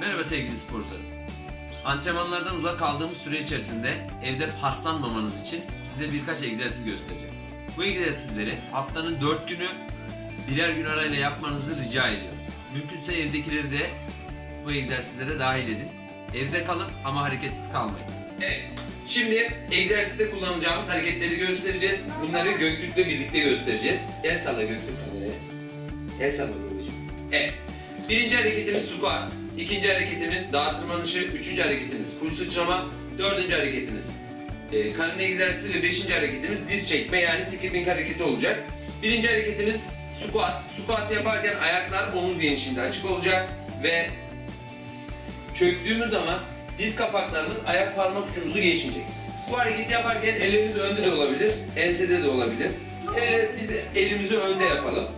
Merhaba sevgili sporcularım. Antrenmanlardan uzak kaldığımız süre içerisinde evde paslanmamanız için size birkaç egzersiz göstereceğim. Bu egzersizleri haftanın 4 günü birer gün arayla yapmanızı rica ediyorum. Mümkünse evdekileri de bu egzersizlere dahil edin. Evde kalın ama hareketsiz kalmayın. Evet. Şimdi egzersizde kullanacağımız hareketleri göstereceğiz. Bunları Göktürk'le birlikte göstereceğiz. El salla Göktürk kameraya. El salla babacığım. Evet. Birinci hareketimiz squat. İkinci hareketimiz dağ tırmanışı. Üçüncü hareketimiz full sıçrama. Dördüncü hareketimiz e, karın egzersizi ve beşinci hareketimiz diz çekme yani skipping hareketi olacak. Birinci hareketimiz squat. Squat yaparken ayaklar omuz genişliğinde açık olacak ve çöktüğümüz zaman diz kapaklarımız ayak parmak ucumuzu geçmeyecek. Bu hareketi yaparken ellerimiz önde de olabilir, ensede de olabilir. Evet, biz elimizi önde yapalım.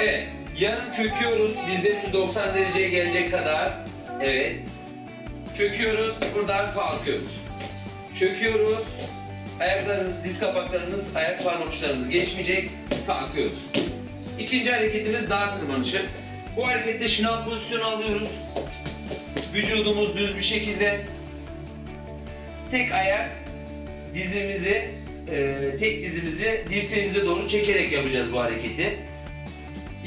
Evet, yarım çöküyoruz. Dizlerimiz 90 dereceye gelecek kadar. Evet. Çöküyoruz, buradan kalkıyoruz. Çöküyoruz. Ayaklarımız, diz kapaklarımız, ayak parmak uçlarımız geçmeyecek. Kalkıyoruz. İkinci hareketimiz dağ tırmanışı. Bu harekette şınav pozisyonu alıyoruz. Vücudumuz düz bir şekilde. Tek ayak dizimizi, e, tek dizimizi dirseğimize doğru çekerek yapacağız bu hareketi.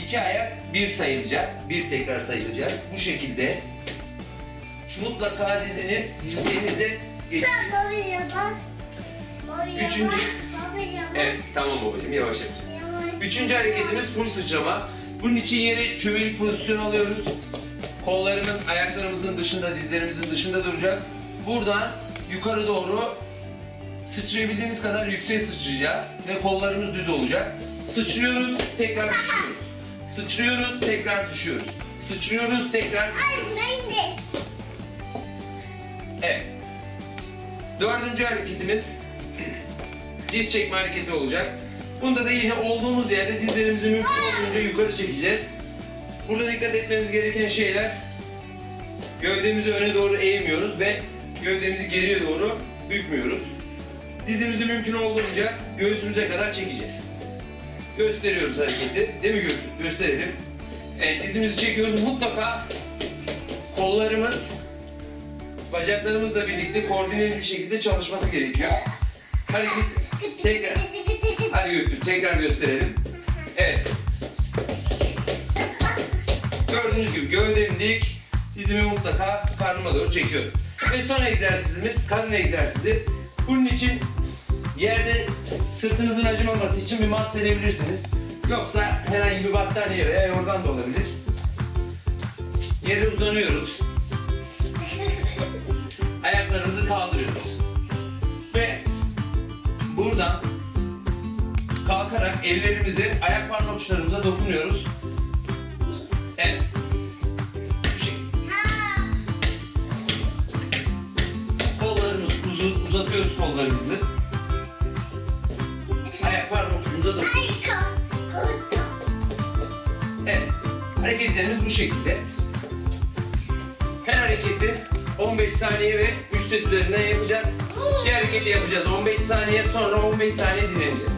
İki ayak bir sayılacak, bir tekrar sayılacak. Bu şekilde mutlaka diziniz dirseğinize geçecek. Üçüncü-. Evet, tamam babacığım yavaş yavaş. Üçüncü hareketimiz full sıçrama. Bunun için yeri çömelik pozisyon alıyoruz. Kollarımız ayaklarımızın dışında, dizlerimizin dışında duracak. Buradan yukarı doğru sıçrayabildiğimiz kadar yüksek sıçrayacağız ve kollarımız düz olacak. Sıçrıyoruz, tekrar düşüyoruz. Sıçrıyoruz, tekrar düşüyoruz. Sıçrıyoruz, tekrar düşüyoruz. Evet. Dördüncü hareketimiz diz çekme hareketi olacak. Bunda da yine olduğumuz yerde dizlerimizi mümkün olduğunca yukarı çekeceğiz. Burada dikkat etmemiz gereken şeyler gövdemizi öne doğru eğmiyoruz ve gövdemizi geriye doğru bükmüyoruz. Dizimizi mümkün olduğunca göğsümüze kadar çekeceğiz. Gösteriyoruz hareketi. Değil mi Göktürk? Gösterelim. Evet dizimizi çekiyoruz. Mutlaka kollarımız bacaklarımızla birlikte koordineli bir şekilde çalışması gerekiyor. Hareket tekrar. Hadi Göktürk tekrar gösterelim. Evet. Gördüğünüz gibi gövdemi dik, dizimi mutlaka karnıma doğru çekiyorum. Ve son egzersizimiz karın egzersizi. Bunun için yerde sırtınızın acımaması için bir mat serebilirsiniz. Yoksa herhangi bir battaniye veya yorgan da olabilir. Yere uzanıyoruz. Ayaklarımızı kaldırıyoruz. Ve buradan kalkarak ellerimizi ayak parmak uçlarımıza dokunuyoruz. Evet. Kollarımız uzun, uzatıyoruz kollarımızı. Korktum. Evet. Hareketlerimiz bu şekilde. Her hareketi 15 saniye ve 3 set üzerinden yapacağız. Bir hareketi yapacağız 15 saniye sonra 15 saniye dinleneceğiz.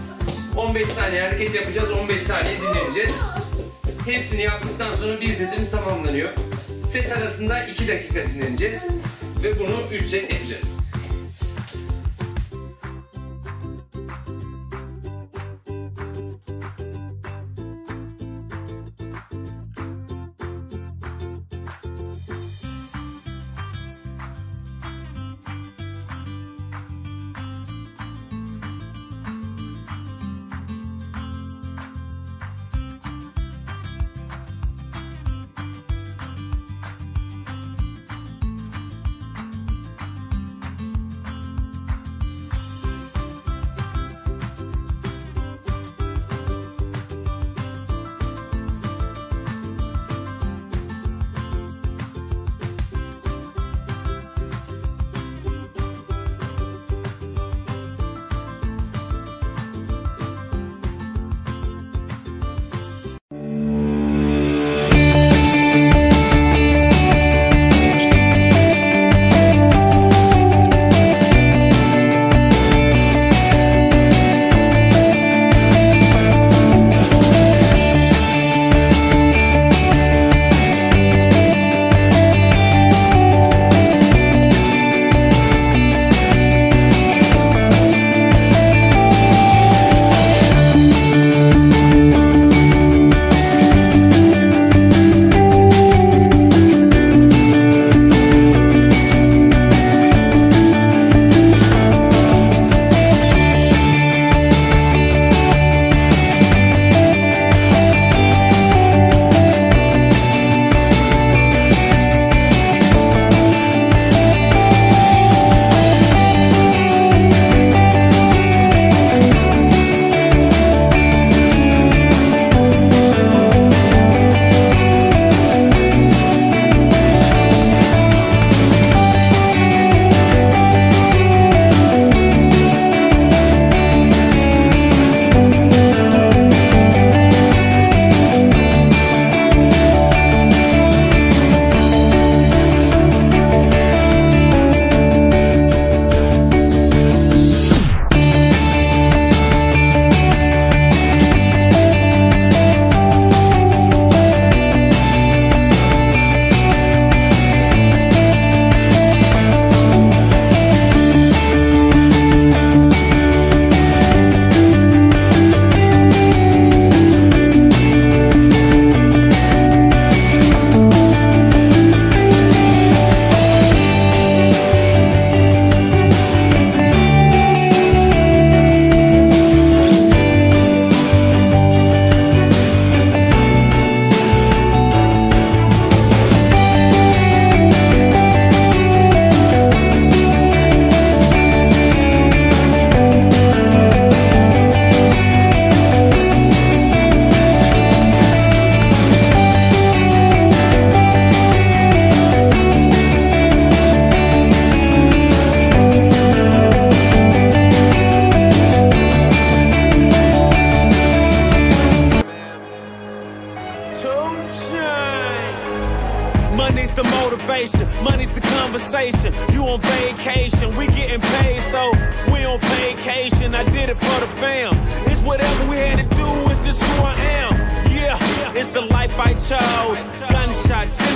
15 saniye hareket yapacağız 15 saniye dinleneceğiz. Hepsini yaptıktan sonra bir setimiz tamamlanıyor. Set arasında 2 dakika dinleneceğiz. Ve bunu 3 set yapacağız.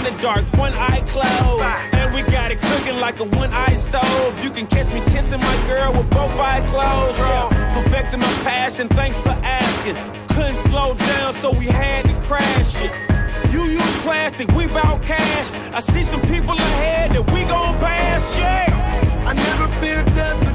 The dark, one eye closed. And we got it cooking like a one eye stove. You can catch me kissing my girl with both eyes closed. Yeah, perfecting my passion, thanks for asking. Couldn't slow down, so we had to crash it. You use plastic, we bout cash. I see some people ahead that we gon' pass, yeah. I never fear death